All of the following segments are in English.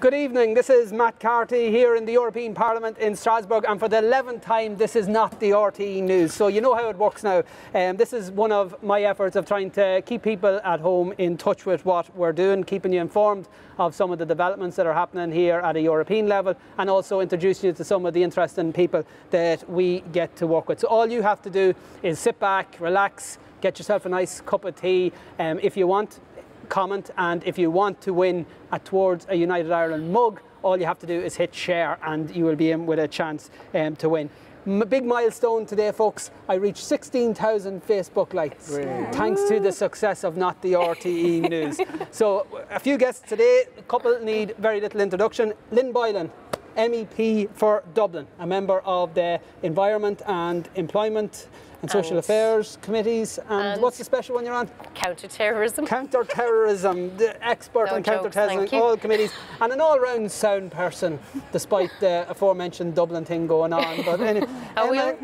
Good evening. This is Matt Carthy here in the European Parliament in Strasbourg, and for the 11th time, this is not the RTE news. So you know how it works now. Um, this is one of my efforts of trying to keep people at home in touch with what we're doing, keeping you informed of some of the developments that are happening here at a European level, and also introducing you to some of the interesting people that we get to work with. So all you have to do is sit back, relax, get yourself a nice cup of tea. Um, if you want, comment and if you want to win at towards a United Ireland mug all you have to do is hit share and you will be in with a chance um, to win. M big milestone today folks, I reached 16,000 Facebook likes really? thanks to the success of Not the RTE News. so a few guests today, a couple need very little introduction. Lynn Boylan, MEP for Dublin, a member of the Environment and Employment and social and affairs committees. And, and, what's the special one you're on? Counter-terrorism. Counter-terrorism, the expert no on counter-terrorism, all committees, and an all-round sound person, despite the aforementioned Dublin thing going on. But anyway, Emma,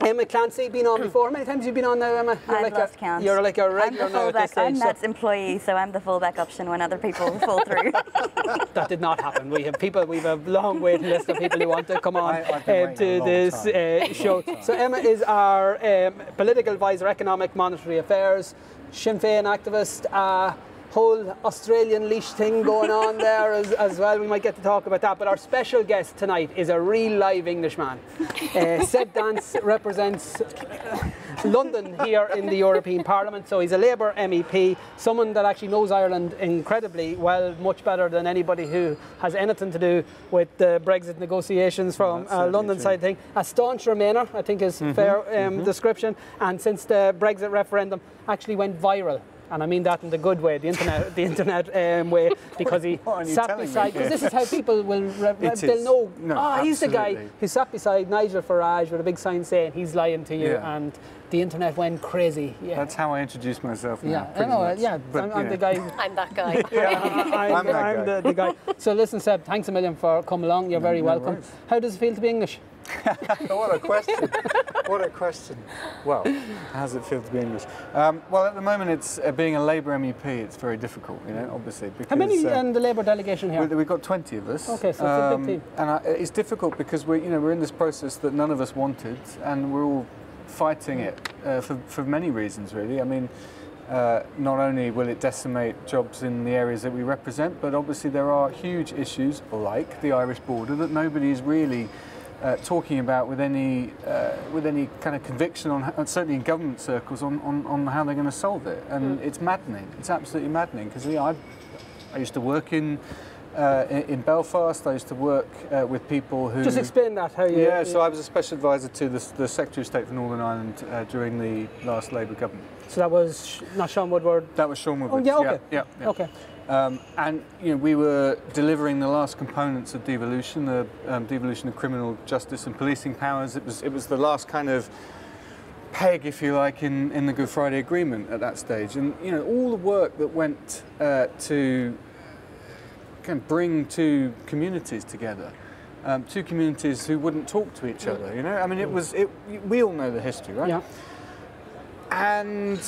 Emma Clancy, been on before. How many times have you been on now, Emma? You're I've like lost a, count. You're like a regular now at I'm Matt's so. employee, so I'm the fallback option when other people fall through. that did not happen. We have people. We have a long waiting list of people who want to come on I, uh, to this uh, show. So Emma is our um, political advisor, economic monetary affairs, Sinn Féin activist, uh, whole Australian leash thing going on there as, as, well. We might get to talk about that. But our special guest tonight is a real live Englishman. Uh, Seb Dance represents London here in the European Parliament. So he's a Labour MEP, someone that actually knows Ireland incredibly well, much better than anybody who has anything to do with the Brexit negotiations from oh, uh, London true. side thing. A staunch Remainer, I think is mm -hmm, fair um, mm -hmm. description. And since the Brexit referendum actually went viral and I mean that in the good way, the internet, the internet um, way, because he sat beside. Because this is how people will they'll know. No, oh, he's the guy who sat beside Nigel Farage with a big sign saying he's lying to you, yeah. and the internet went crazy. Yeah. That's how I introduced myself now. Yeah, I know. Much. Yeah, but, I'm, I'm the guy. I'm that guy. yeah, I'm, I'm, that I'm guy. The, the, guy. So listen, Seb, thanks a million for coming along. You're very no welcome. Worries. How does it feel to be English? what a question. what a question. Well, how does it feel to be English? Um, well, at the moment, it's uh, being a Labour MEP, it's very difficult, you know, obviously. Because, how many uh, in the Labour delegation here? We, have got 20 of us. Okay, so um, it's a big um, team. And I, it's difficult because we're, you know, we're in this process that none of us wanted, and we're all fighting it uh, for, for many reasons, really. I mean, uh, not only will it decimate jobs in the areas that we represent, but obviously there are huge issues like the Irish border that nobody is really uh, talking about with any uh, with any kind of conviction on certainly in government circles on, on, on how they're going to solve it and mm. it's maddening it's absolutely maddening because yeah, I, I used to work in uh, in, Belfast, I used to work uh, with people who. Just explain that how you. Yeah, so I was a special advisor to the, the Secretary of State for Northern Ireland uh, during the last Labour government. So that was not Shaun Woodward. That was Shaun Woodward. Oh yeah, okay. Yeah, yeah, yeah. okay. Um, and you know, we were delivering the last components of devolution, the um, devolution of criminal justice and policing powers. It was it was the last kind of peg, if you like, in, in the Good Friday Agreement at that stage. And you know, all the work that went uh, to kind of bring two communities together. Um, two communities who wouldn't talk to each other, you know? I mean, it was, it, we all know the history, right? Yeah. And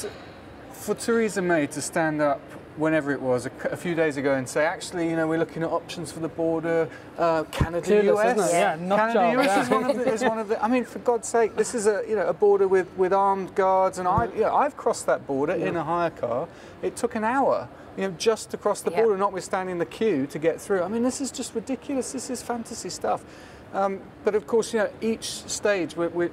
for Theresa May to stand up whenever it was, a, a, few days ago, and say, actually, you know, we're looking at options for the border, uh, Canada, US. Yeah, Canada, US yeah. is one of the, is one of the. I mean, for God's sake, this is a you know a border with with armed guards, and I you know, I've crossed that border yeah. in a hire car. It took an hour you know, just across the border, notwithstanding the queue to get through. I mean, this is just ridiculous. This is fantasy stuff. Um, but of course, you know, each stage, we, we,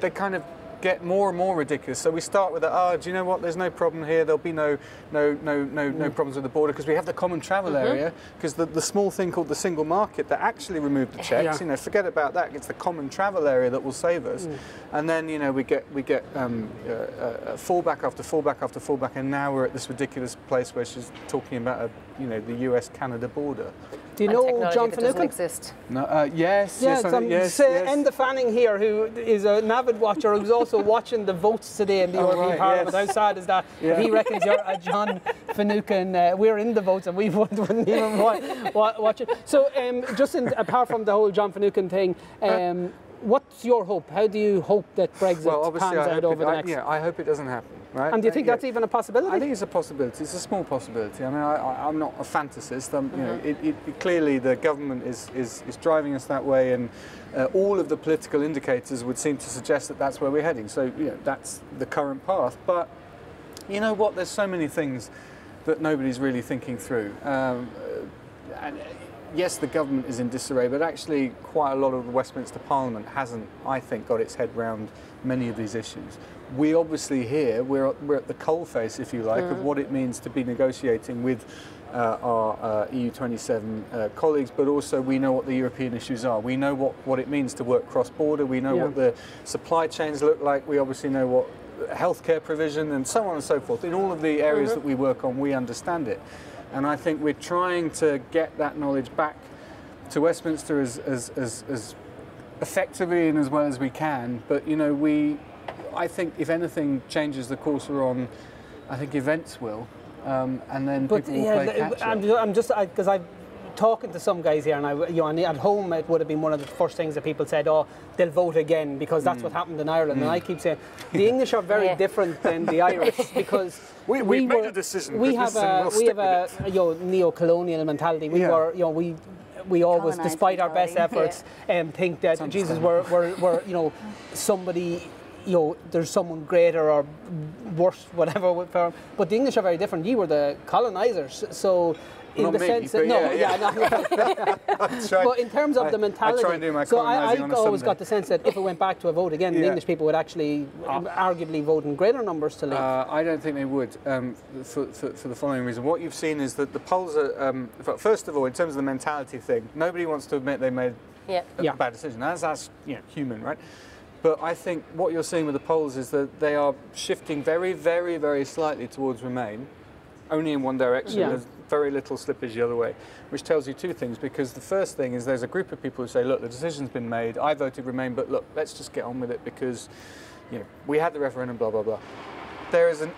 they kind of get more and more ridiculous. So we start with, ah, oh, do you know what? There's no problem here. There'll be no no no no no mm. problems with the border because we have the common travel mm -hmm. area. Because the, the small thing called the single market that actually removed the checks. Yeah. You know, forget about that. It's the common travel area that will save us. Mm. And then you know we get we get um, uh, uh, fallback after fallback after fallback, and now we're at this ridiculous place where she's talking about a you know the U.S. Canada border. Do you know John Finucane? exist. No, uh, yes, yes, yes, um, yes, yes. Enda Fanning here, who is an avid watcher, who's also watching the votes today in the oh, European right, Parliament. Yes. How sad is that? Yeah. He reckons you're a John Finucane. Uh, we're in the votes and we wouldn't even watch, watch it. So, um, just in, apart from the whole John Finucane thing, um, what's your hope? How do you hope that Brexit well, pans I out hope over it, the I, yeah, I hope it doesn't happen. Right? and do you Uh, think yeah. that's even a possibility? I think it's a possibility. It's a small possibility. I mean, I, I'm not a fantasist. I'm, you know, Mm-hmm. it, it, clearly the government is, is, is driving us that way, and uh, all of the political indicators would seem to suggest that that's where we're heading. So, you know, that's the current path. But you know what? There's so many things that nobody's really thinking through. Um, uh, and uh, yes, the government is in disarray, but actually, quite a lot of the Westminster Parliament hasn't, I think, got its head round many of these issues. We obviously here we're we're at the coalface, if you like, of what it means to be negotiating with. Uh, our uh, EU27 uh, colleagues, but also we know what the European issues are. We know what, what it means to work cross border. We know Yeah. what the supply chains look like. We obviously know what healthcare provision and so on and so forth. In all of the areas that we work on, we understand it. And I think we're trying to get that knowledge back to Westminster as, as, as, as effectively and as well as we can. But, you know, we, I think if anything changes the course we're on, I think events will. Um, and then But people will play catch I'm. I'm just because I'm talking to some guys here, and I, you know, and at home it would have been one of the first things that people said, "Oh, they'll vote again," because that's Mm. what happened in Ireland. And I keep saying the English are very Yeah. different than the Irish because We- we made were- a decision We have a we'll we have a with you know neo-colonial mentality. We Yeah. were you know we. We always, Colonised despite our best mentality, efforts, um, think that It's Jesus were, were, were, you know, somebody, you know, there's someone greater or worse, whatever. But the English are very different. You were the colonizers, so in the me, sense that no, yeah, yeah, no, That's right. but in terms of I- the mentality, I try and do my so I, colonising I on always got the sense that if it went back to a vote again, the English people would actually um, arguably vote in greater numbers to leave. Uh, I don't think they would, um, for, for, for the following reason. What you've seen is that the polls are, um, first of all, in terms of the mentality thing, nobody wants to admit they made Yeah. a Yeah. bad decision. That's, that's you know, human, right? But I think what you're seeing with the polls is that they are shifting very, very, very slightly towards Remain, only in one direction. Yeah. Very little slippage the other way, which tells you two things. Because the first thing is there's a group of people who say, look, the decision's been made. I voted Remain, but look, let's just get on with it because, you know, we had the referendum, blah blah blah. There is an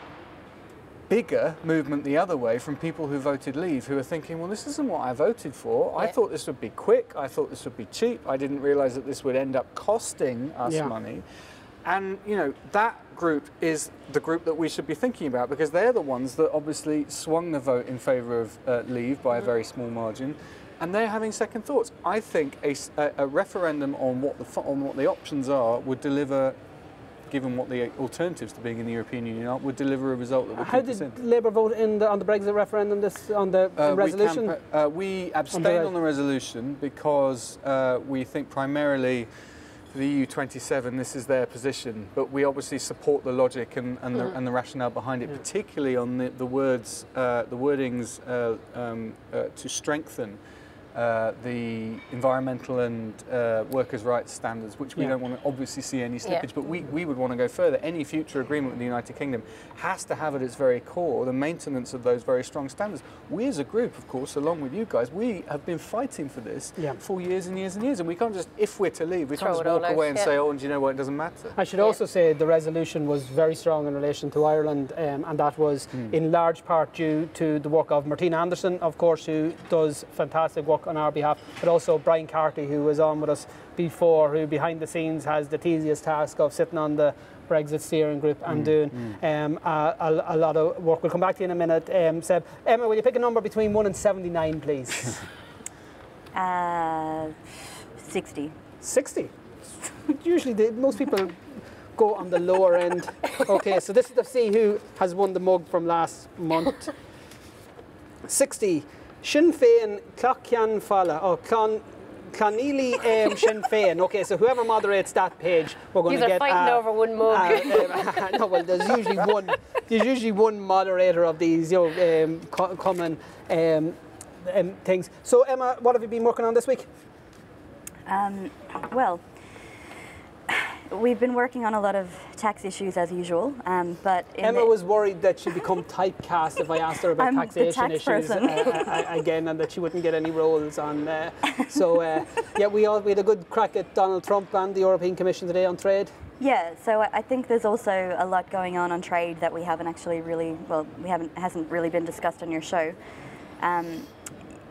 bigger movement the other way from people who voted leave who are thinking well this isn't what i voted for i thought this would be quick i thought this would be cheap i didn't realize that this would end up costing us Yeah. money and you know that group is the group that we should be thinking about because they're the ones that obviously swung the vote in favor of uh, leave by a very small margin and they're having second thoughts i think a referendum on what the on what the options are would deliver given what the alternatives to being in the European Union are, would deliver a result that would How did Labour vote in the, on the Brexit referendum? This on the Uh, resolution. We, uh, we abstained res- on the resolution because uh, we think primarily for the EU27 this is their position, but we obviously support the logic and, and, the, and the rationale behind it, particularly on the, the words, uh, the wordings uh, um, uh, to strengthen. Uh, the environmental and uh, workers' rights standards, which we Yeah. don't want to obviously see any Yeah. slippage, but we, we would want to go further. Any future agreement with the United Kingdom has to have at its very core the maintenance of those very strong standards. We as a group, of course, along with you guys, we have been fighting for this Yeah. for years and years and years, and we can't just, if we're to leave, we Throw can't just walk away and yeah. say, oh, and do you know what, it doesn't matter. I should Yeah. also say the resolution was very strong in relation to Ireland, um, and that was Hmm. in large part due to the work of Martina Anderson, of course, who does fantastic work on our behalf, but also Brian Carty, who was on with us before, who behind the scenes has the tedious task of sitting on the Brexit steering group and Hmm. doing um, a, a, a lot of work. We'll come back to you in a minute, um, Seb. Emma, will you pick a number between 1 and 79, please? Uh, 60. 60. Usually, the, most people go on the lower end. Okay, so this is to see who has won the mug from last month. 60. Sinn Féin Clacian Fala. or Clan. Clanili um, Sinn Féin. Okay, so whoever moderates that page, we're going These to are get. fighting uh, over one mug. uh, um, no, well, there's usually one. There's usually one moderator of these, you know, um, co- common um, um, things. So, Emma, what have you been working on this week? Um, well, we've been working on a lot of tax issues as usual, um, but Emma was worried that she'd become typecast if I asked her about I'm taxation tax issues uh, again, and that she wouldn't get any roles on. Uh, so uh, yeah, we all we had a good crack at Donald Trump and the European Commission today on trade. Yeah, so I I think there's also a lot going on on trade that we haven't actually really, well, we haven't hasn't really been discussed on your show. Um,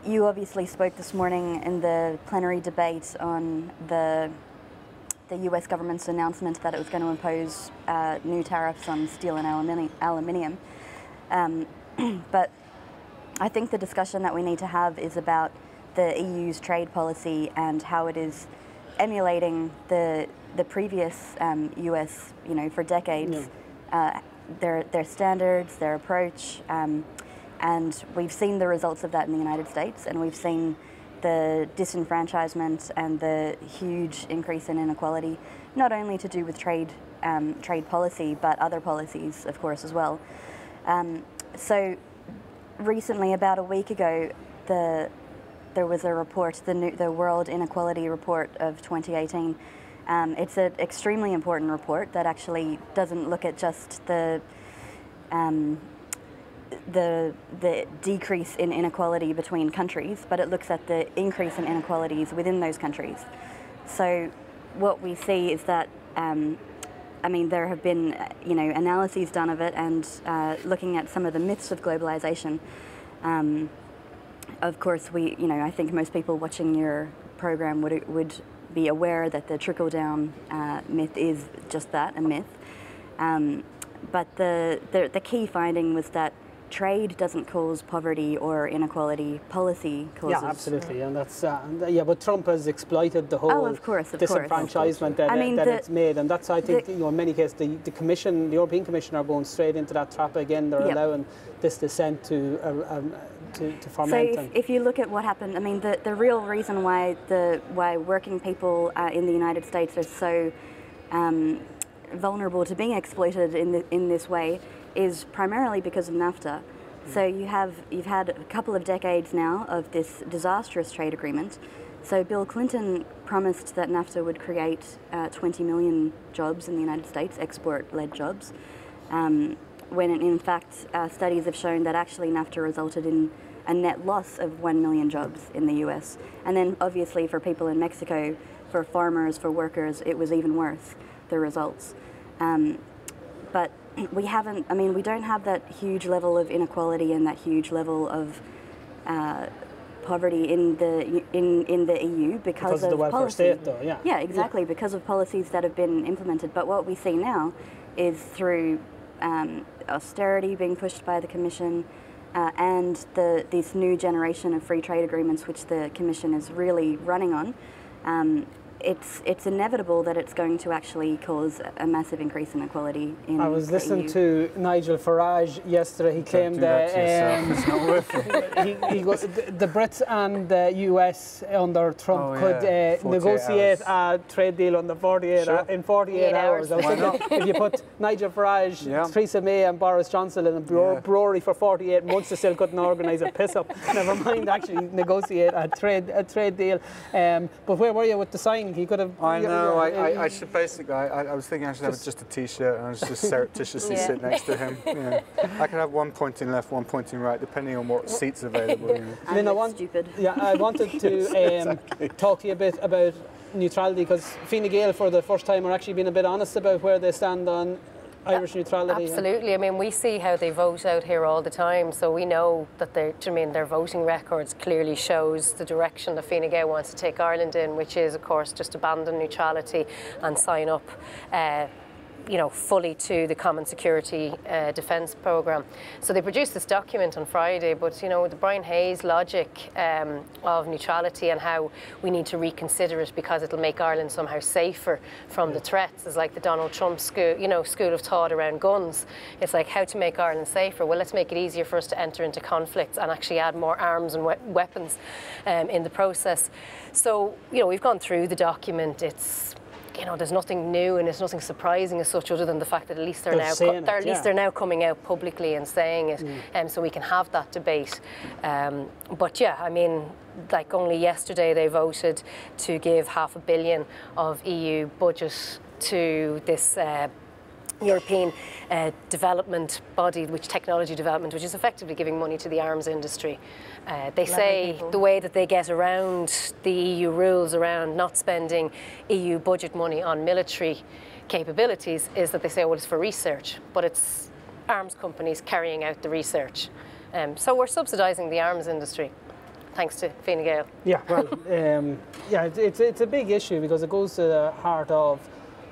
you obviously spoke this morning in the plenary debate on the the US government's announcement that it was going to impose uh, new tariffs on steel and alumini- aluminium. Um, but I think the discussion that we need to have is about the EU's trade policy and how it is emulating the the previous um, US, you know, for decades, uh, their their standards, their approach, um, and we've seen the results of that in the United States, and we've seen the disenfranchisement and the huge increase in inequality, not only to do with trade um, trade policy, but other policies, of course, as well. Um, so recently, about a week ago, the there was a report, the new, the World Inequality Report of 2018. Um, it's an extremely important report that actually doesn't look at just the um, the the decrease in inequality between countries, but it looks at the increase in inequalities within those countries. So, what we see is that. Um, I mean, there have been, you know, analyses done of it, and uh, looking at some of the myths of globalization. Um, of course, we, you know, I think most people watching your program would would be aware that the trickle down uh, myth is just that, a myth. Um, but the, the the key finding was that trade doesn't cause poverty or inequality. Policy causes. Yeah, absolutely, and that's uh, yeah. But Trump has exploited the whole Oh, of course, of course. disenfranchisement that, I mean, that the- it's made, and that's I think the- you know in many cases the, the Commission, the European Commission, are going straight into that trap again. They're Yep. allowing this descent to uh, um, to, to So if, if you look at what happened, I mean, the, the real reason why the why working people uh, in the United States are so um, vulnerable to being exploited in the, in this way is primarily because of NAFTA. So you have you've had a couple of decades now of this disastrous trade agreement. So Bill Clinton promised that NAFTA would create uh, 20 million jobs in the United States, export-led jobs. Um, when in- in fact uh, studies have shown that actually NAFTA resulted in a net loss of 1 million jobs in the US. And then obviously for people in Mexico, for farmers, for workers, it was even worse, the results. Um, but we haven't, I mean, we don't have that huge level of inequality and that huge level of uh, poverty in the in, in the EU because, Because of of the welfare policy. state, though, yeah. Yeah, exactly, because of policies that have been implemented. But what we see now is through um, austerity being pushed by the Commission uh, and the this new generation of free trade agreements, which the Commission is really running on. Um, it's it's inevitable that it's going to actually cause a massive increase in inequality in I was listening to Nigel Farage yesterday. He claimed do that that yourself. It's not worth it. he, he goes, the, the Brits and the US under Trump Oh, could yeah. uh, 48 negotiate a trade deal under 48 Sure. uh, in 48 hours. hours. Why thinking, if you put Nigel Farage, Yeah. Theresa May, and Boris Johnson in a bro- Yeah. brewery for 48 months, they still couldn't organise a piss up. Never mind actually negotiate a trade a trade deal. Um, but where were you with the sign? He could have. I you- know. I, I, I should basically. I, I was thinking I should have just a T-shirt and I should just surreptitiously Yeah. sit next to him. Yeah. I could have one pointing left, one pointing right, depending on what seats available. You know. And Lynn, I it's want- stupid. Yeah, I wanted to um, talk to you a bit about neutrality because Fine Gael, for the first time, are actually being a bit honest about where they stand on Irish neutrality. Absolutely. I mean, we see how they vote out here all the time, so we know that they, I mean, their voting records clearly shows the direction that Fine Gael wants to take Ireland in, which is, of course, just abandon neutrality and sign up. Uh, you know, fully to the Common Security uh, Defence Programme. So they produced this document on Friday, but you know, the Brian Hayes logic um, of neutrality and how we need to reconsider it because it'll make Ireland somehow safer from the threats is like the Donald Trump school, you know, school of thought around guns. It's like how to make Ireland safer. Well, let's make it easier for us to enter into conflicts and actually add more arms and we- weapons um, in the process. So, you know, we've gone through the document. It's you know, there's nothing new and there's nothing surprising as such, other than the fact that at least they're, They're now, they're, it, at least yeah. they're now coming out publicly and saying it, um, so we can have that debate. Um, but yeah, I mean, like only yesterday they voted to give half a billion of EU budget to this. Uh, European uh, development body, which technology development, which is effectively giving money to the arms industry. Uh, they say people. the way that they get around the EU rules around not spending EU budget money on military capabilities is that they say, well, it's for research, but it's arms companies carrying out the research. Um, so we're subsidising the arms industry. thanks to Fine Gael. Yeah, well, um, yeah, it's, it's a big issue because it goes to the heart of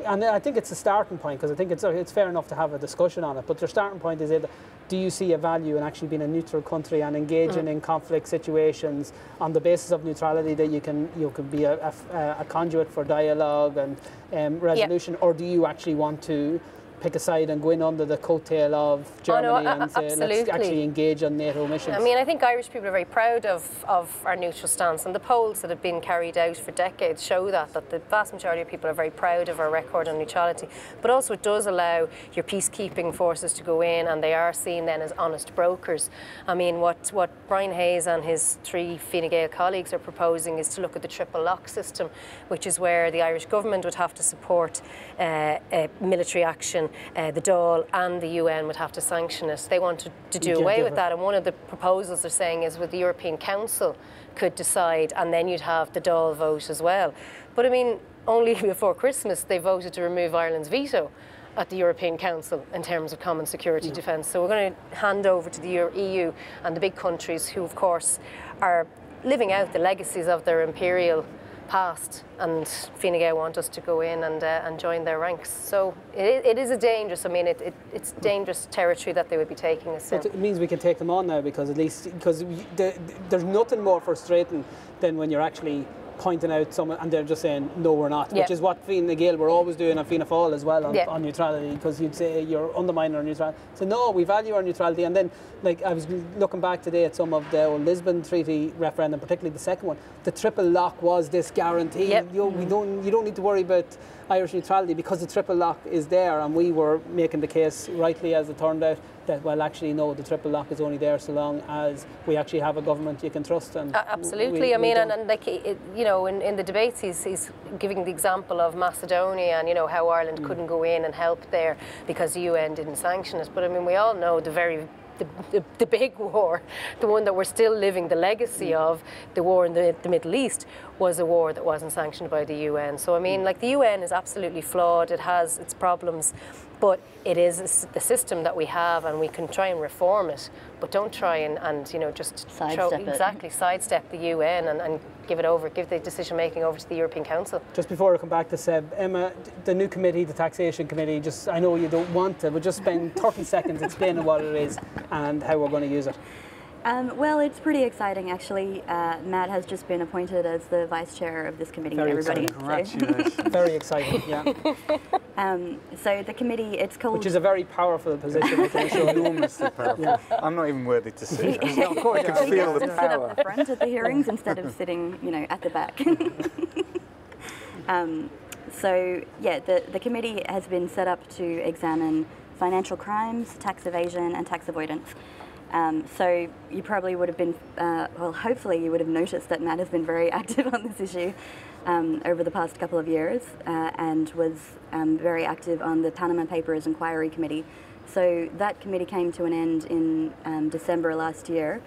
and I think it's a starting point because I think it's it's fair enough to have a discussion on it. But your starting point is it. Do you see a value in actually being a neutral country and engaging mm. in conflict situations on the basis of neutrality that you can you can be a, a, a conduit for dialogue and um, resolution, or do you actually want to pick a side and go in under the coattail of Germany oh, no, and say, let's actually engage on NATO missions? I mean, I think Irish people are very proud of, of our neutral stance, and the polls that have been carried out for decades show that, that the vast majority of people are very proud of our record on neutrality. But also, it does allow your peacekeeping forces to go in, and they are seen then as honest brokers. I mean, what, what Brian Hayes and his three Fine Gael colleagues are proposing is to look at the triple lock system, which is where the Irish government would have to support uh, military action uh, the Dáil and the UN would have to sanction it. They wanted to do away with that, and one of the proposals they're saying is with the European Council could decide, and then you'd have the Dáil vote as well. But I mean, only before Christmas they voted to remove Ireland's veto at the European Council in terms of common security yeah. defence. So we're going to hand over to the EU and the big countries who, of course, are living out the legacies of their imperial past, and Fine Gael want us to go in and, uh, and join their ranks. So it, it is a dangerous, I mean, it, it, it's dangerous territory that they would be taking us in. It means we can take them on now because at least, because the, there's nothing more frustrating than when you're actually pointing out someone and they're just saying no we're not which is what Fine Gael were always doing on Fianna Fáil as well on, on neutrality because you'd say you're undermining our neutrality. So no we value our neutrality and then like I was looking back today at some of the old Lisbon Treaty referendum particularly the second one. The triple lock was this guarantee. Yep. you, we don't, you don't need to worry about Irish neutrality because the triple lock is there and we were making the case rightly as it turned out that well actually no the triple lock is only there so long as we actually have a government you can trust and uh, absolutely we, I mean and, and, like it, you know in, in the debates he's, he's giving the example of Macedonia and you know how Ireland mm. couldn't go in and help there because the UN didn't sanction it but I mean we all know the very the, the, the, big war, the one that we're still living the legacy mm. of, the war in the, the, Middle East, was a war that wasn't sanctioned by the UN. So, I mean, mm. like the UN is absolutely flawed, it has its problems, but it is the system that we have and we can try and reform it, but don't try and, and you know, just sidestep exactly sidestep the UN and, and give it over, give the decision making over to the European Council. Just before I come back to Seb, Emma, the new committee, the taxation committee, just I know you don't want to, but just spend 30 seconds explaining what it is and how we're going to use it. Um, well, it's pretty exciting, actually. Uh, Matt has just been appointed as the vice chair of this committee. Very everybody. Exciting. Congratulations. very exciting. Yeah. Um, so the committee, it's called. Which is a very powerful position. I can assure Enormously powerful. Yeah. I'm not even worthy to sit. no, of course, can feel the to power. sit up the front at the hearings instead of sitting, you know, at the back. um, so yeah, the the committee has been set up to examine financial crimes, tax evasion, and tax avoidance. Um, so you probably would have been, uh, well, hopefully you would have noticed that Matt has been very active on this issue um, over the past couple of years uh, and was um, very active on the Panama Papers Inquiry Committee. So that committee came to an end in um, December last year.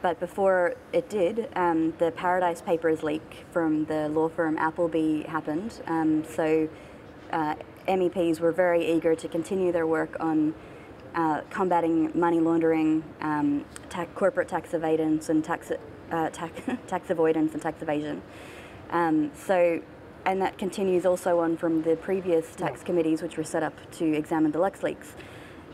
But before it did, um, the Paradise Papers leak from the law firm Appleby happened. Um, so uh, MEPs were very eager to continue their work on uh, combating money laundering, um, ta corporate tax avoidance, and tax, uh, tax, tax avoidance and tax evasion. Um, so, and that continues also on from the previous tax yeah. committees which were set up to examine the LuxLeaks.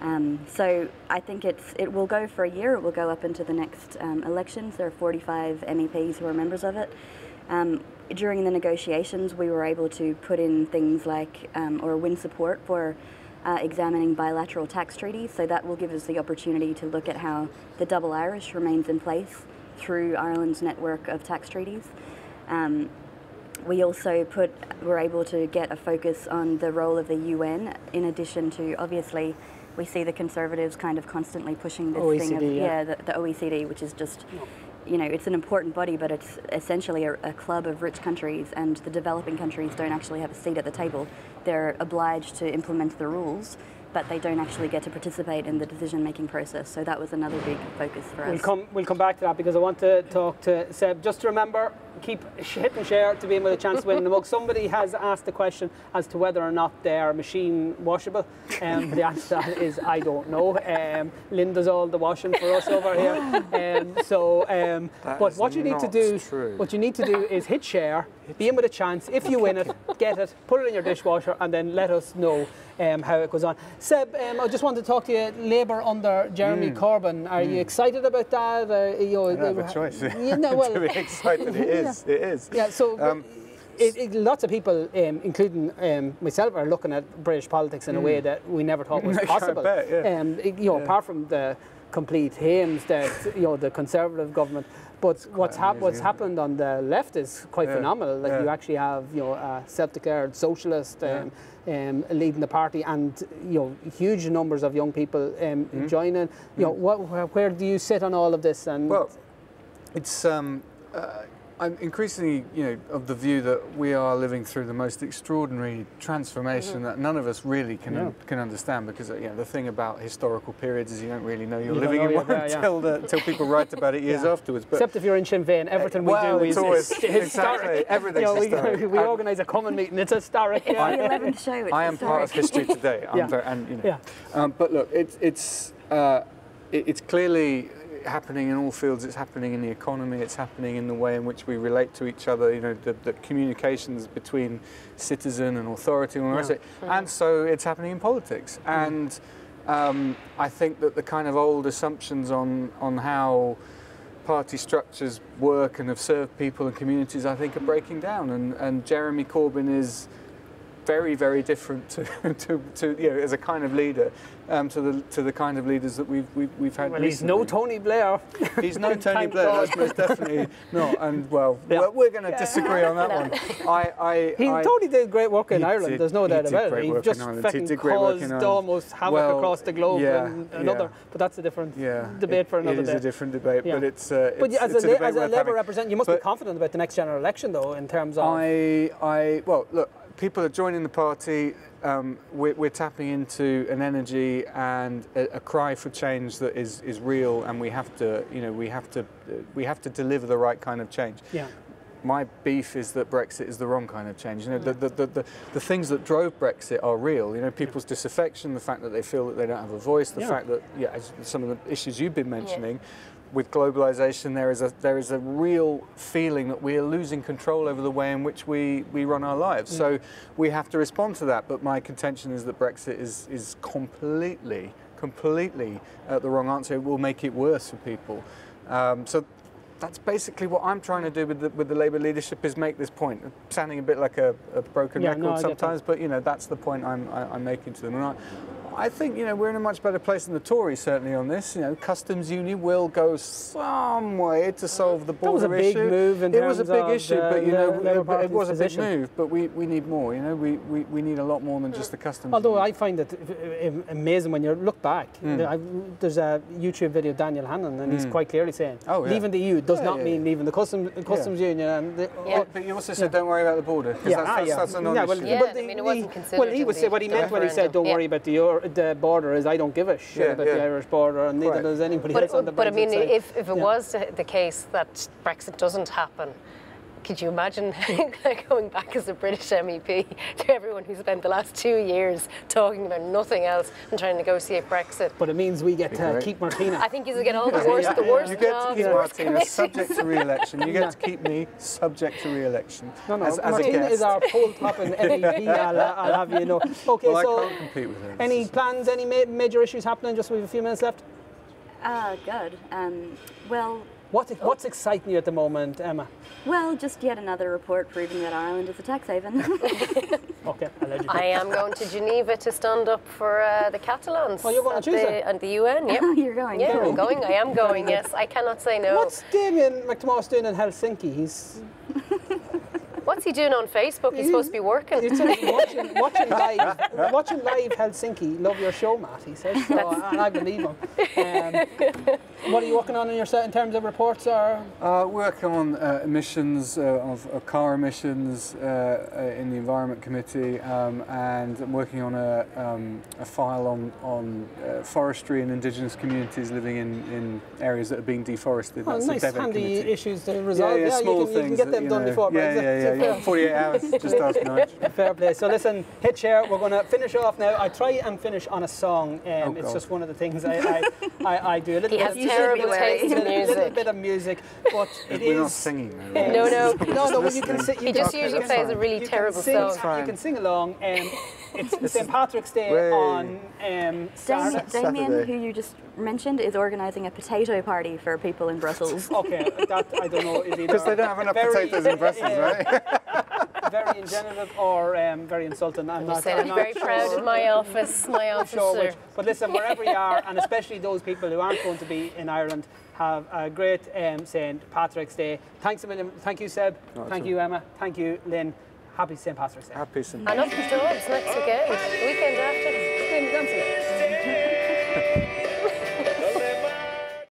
Um, so I think it's it will go for a year. It will go up into the next um, elections. There are 45 MEPs who are members of it. Um, during the negotiations, we were able to put in things like um, or win support for uh, examining bilateral tax treaties. So that will give us the opportunity to look at how the double Irish remains in place through Ireland's network of tax treaties. Um, we also put were able to get a focus on the role of the UN in addition to obviously we see the conservatives kind of constantly pushing this OECD, thing of yeah, yeah the, the, OECD which is just you know it's an important body but it's essentially a, a, club of rich countries and the developing countries don't actually have a seat at the table. They're obliged to implement the rules but they don't actually get to participate in the decision-making process. So that was another big focus for us. We'll come, we'll come back to that because I want to talk to Seb. Just to remember, keep hitting share to be in with a chance to win the mug. Somebody has asked the question as to whether or not they are machine washable. Um, the answer to that is I don't know. Um, Lynn does all the washing for us over here. Um, so, um, but what you need to do, true. what you need to do is hit share, be in with a chance. If you win it, get it, put it in your dishwasher, and then let us know um, how it goes on. Seb, um, I just want to talk to you. Labour under Jeremy Corbyn. Are you excited about that? Uh, you know, I don't have a choice. You know, well, to be excited, it is. It is. yeah, so Um, it, it, lots of people, um, including um, myself, are looking at British politics in a way that we never thought was possible. bet, yeah. um, you know, apart from the complete hames that you know the Conservative government. But what's, hap- amazing, what's happened on the left is quite Yeah, phenomenal. Like yeah. you actually have you know a self-declared socialist um, um, leading the party, and you know huge numbers of young people um, Mm-hmm. joining. You know, what, where, where do you sit on all of this? And Well, it's um, uh, I'm increasingly, you know, of the view that we are living through the most extraordinary transformation that none of us really can No. can understand. Because uh, you know, the thing about historical periods is you don't really know you're You living know in you're one there, yeah. until the, until people write about it years Yeah. afterwards. But Except if you're in Sinn Féin, everything we well, do is, always- is historic. exactly, everything's You know, we, historic. we Um, organise a common meeting, it's historic. It's yeah. the 11th show. It's I am part of history today. I'm Yeah. very, and you know, Yeah. Um, but look, it's it's uh, it, it's clearly happening in all fields. It's happening in the economy. It's happening in the way in which we relate to each other. You know, the, the communications between citizen and authority and all the rest of it. And so it's happening in politics. And um, I think that the kind of old assumptions on on how party structures work and have served people and communities, I think, are breaking down. And, and Jeremy Corbyn is very, very different to, to, to you know, as a kind of leader um, to the to the kind of leaders that we've we've, we've had. Well, he's no. Tony Blair. He's no Tony Blair. God. That's most definitely not. And well, Yeah. we're, we're going to disagree on that one. I, I, He, I Tony did great work in Ireland. did- There's no doubt about it. He just Ireland. He fucking did great work in caused almost havoc Well, across the globe yeah, and another. yeah. But that's a different yeah, debate it- for another It is day. a different debate, Yeah. but it's. Uh, But it's, as it's a, la- as a Labour representative, you must be confident about the next general election, though, in terms of. I, I, well, look, people are joining the party. Um, we're, we're tapping into an energy and a, a cry for change that is, is real, and we have to, you know, we have to, we have to deliver the right kind of change. yeah. My beef is that Brexit is the wrong kind of change. You know, the, the, the, the, the things that drove Brexit are real. You know, people's disaffection, the fact that they feel that they don't have a voice, the Yeah. fact that, yeah, some of the issues you've been mentioning, with globalization, there is a there is a real feeling that we are losing control over the way in which we, we run our lives. So we have to respond to that. But my contention is that Brexit is is completely completely uh, the wrong answer. It will make it worse for people. Um, so that's basically what I'm trying to do with the, with the Labour leadership is make this point. Sounding a bit like a, a broken Yeah, record no, I sometimes, but you know that's the point I'm, I, I'm making to them. And I, I think you know we're in a much better place than the Tories certainly on this. You know, customs union will go some way to solve the border issue. That was border a big issue. move in it was a big issue, the but you know it, it was a big move. But we, we need more. You know, we, we, we need a lot more than just the customs. Although union. I find it amazing when you look back. Hmm. I- There's a YouTube video of Daniel Hannan, and he's quite clearly saying, Oh, yeah. leaving the EU does Yeah, not yeah, mean leaving the customs customs union. And the, Yeah. But- But you also said don't worry about the border. 'cause Yeah, that's, ah, that's, yeah. that's a well, non-issue. Yeah, but I mean, it wasn't considered Well, he in was what he meant when he said, "Don't worry about the, Euro- the border." Is I don't give a shit Yeah, about yeah. the Irish border, and neither Right. does anybody else on the But, but I mean, side. if, if it Yeah. was the case that Brexit doesn't happen, could you imagine going back as a British MEP to everyone who spent the last two years talking about nothing else and trying to negotiate Brexit? But it means we get to great. keep Martina. I think you get all the worst, the worst You get to keep the Martina subject to re-election. You get to keep me subject to re-election no, no, as, as a Martina guest. is our poll topping MEP. I'll, I'll have you know. Okay, well, so I can't compete with her. any plans, any ma- major issues happening? Just we have a few minutes left. Ah, good. Um, well, What, what's exciting you at the moment, Emma? well, just yet another report proving that Ireland is a tax haven. Okay, allegedly. I am going to Geneva to stand up for uh, the Catalans. Oh, you're going on at Tuesday? the, at the UN. Yep. You're going. Yeah, cool. I'm going. I am going. Yes, I cannot say no. What's Damien McTomas doing in Helsinki? He's What's What's he doing on Facebook? He's supposed to be working. It's watching, watching live, watching live Helsinki. Love your show, Matt. He says, so, and I believe him. Um, what are you working on in your set in terms of reports? Or Uh, work on uh, emissions uh, of, of car emissions uh, uh, in the Environment Committee, um, and I'm working on a, um, a file on on uh, forestry and indigenous communities living in, in areas that are being deforested. oh, That's the nice, DEVET handy committee. issues to resolve. Yeah, yeah, small you, can, things. you can get that, them you done know, before Yeah, Brexit. yeah, yeah, yeah. 48 hours. Just ask Nigel. Fair play. So listen, hit share. We're going to finish off now. I try and finish on a song. Um, Oh, it's just one of the things I, I, I, I do. A little He bit has of terrible taste in music. a little music. bit of music, but it We're not singing. though. No, no. No, no, but you can sing. You He just usually plays a really you terrible sing, song. You can sing along. Um, it's St. Patrick's Day Way. on um, Saturday. Damien, Damien, who you just mentioned, is organising a potato party for people in Brussels. Okay, that I don't know. is either Because they don't have enough very- potatoes in Brussels, yeah, right? Very ingenitive or um, very insulting. I'm I'm not, saying I'm I'm very sure. proud of my office, my sure which. officer. But listen, wherever you are, and especially those people who aren't going to be in Ireland, have a great um, St. Patrick's Day. Thanks a million. Thank you, Seb. Not Thank you, Emma. Thank you, Lynn. Happy St. Patrick's Day. Happy and And up the dogs next weekend, weekend after. Dancing.